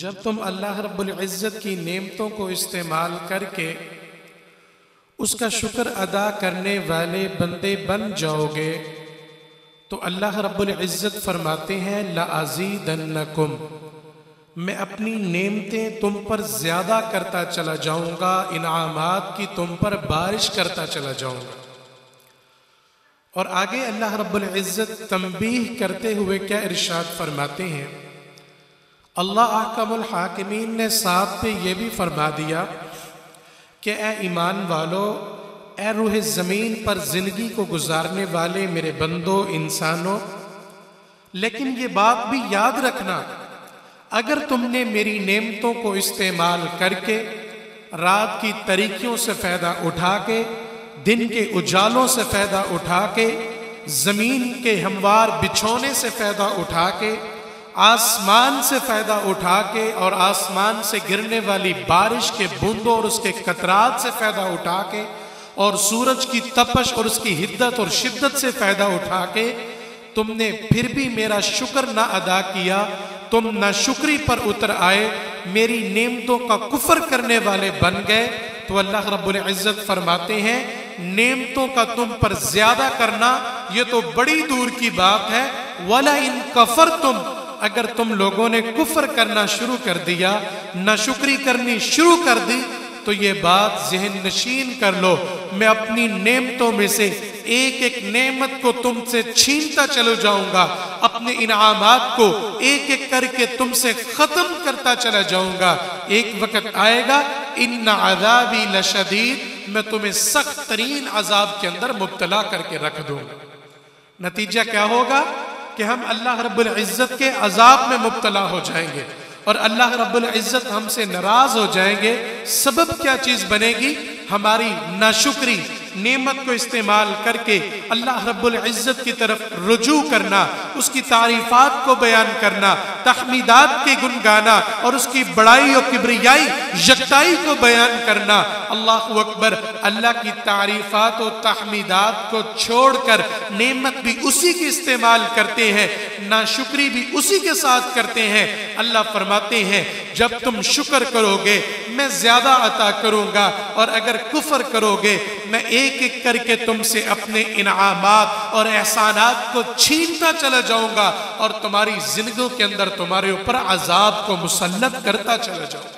जब तुम अल्लाह रब्बुल इज़्ज़त की नेमतों को इस्तेमाल करके उसका शुक्र अदा करने वाले बंदे बन जाओगे तो अल्लाह रब्बुल इज़्ज़त फरमाते हैं लाजीदन्नकुम मैं अपनी नेमतें तुम पर ज़्यादा करता चला जाऊँगा, इनामात की तुम पर बारिश करता चला जाऊँगा। और आगे अल्लाह रब्बुल इज़्ज़त तंबीह करते हुए क्या इरशाद फरमाते हैं? अल्लाह अहकमुल हाकिमीन ने साथ पे ये भी फरमा दिया कि ए ईमान वालो ए रूह ज़मीन पर ज़िंदगी को गुजारने वाले मेरे बंदो, इंसानों, लेकिन ये बात भी याद रखना, अगर तुमने मेरी नेमतों को इस्तेमाल करके रात की तरीकियों से फ़ायदा उठा के दिन के उजालों से फ़ायदा उठा के ज़मीन के हमवार बिछोने से फ़ायदा उठा के आसमान से फ़ायदा उठा के और आसमान से गिरने वाली बारिश के बूंदों और उसके कतरात से फ़ायदा उठा के और सूरज की तपश और उसकी हिद्दत और शिद्दत से फ़ायदा उठा के तुमने फिर भी मेरा शुक्र ना अदा किया, तुम ना शुक्री पर उतर आए, मेरी नेमतों का कुफर करने वाले बन गए। तो अल्लाह रब्बुल इज़्ज़त फरमाते हैं, नेमतों का तुम पर ज़्यादा करना, ये तो बड़ी दूर की बात है। वाला इन कफर तुम अगर तुम लोगों ने कुफर करना शुरू कर दिया ना शुक्री करनी शुरू कर दी तो ये बात जहन नशीन कर लो। मैं अपनी नेमतों में से एक एक नेमत को तुमसे छीनता चलो जाऊँगा। अपने इनामात को एक एक करके तुमसे खत्म करता चला जाऊँगा। एक वक्त आएगा इन आजाबी लशदीद, मैं तुम्हें सख्त तरीन अजाब के अंदर मुबतला करके रख दूँगा। नतीजा क्या होगा? कि हम अल्लाह रब्बुल इज़्ज़त के अजाब में मुबतला हो जाएँगे और अल्लाह रब्बुल इज़्ज़त हमसे नाराज़ हो जाएँगे। सबब क्या चीज़ बनेगी? हमारी नाशुक्री, नेमत को इस्तेमाल करके अल्लाह रब्बुल इज़्ज़त की तरफ़ रुजू करना, उसकी तारीफात को बयान करना तहमीदात के गुन गाना और उसकी बड़ाई और किब्रियाई, यकताई को बयान करना। अल्लाह अकबर, अल्लाह की तारीफात और तहमीदात को छोड़कर नेमत भी उसी की इस्तेमाल करते हैं ना शुक्री भी उसी के साथ करते हैं। अल्लाह फरमाते हैं, जब तुम शुक्र करोगे, मैं ज़्यादा अता करूँगा और अगर कुफर करोगे, मैं एक एक करके तुमसे अपने इनामात और एहसानात को छीनता चला जाऊँगा और तुम्हारी ज़िंदगी के अंदर तुम्हारे ऊपर अजाब को मुसलत करता चला जाऊँगा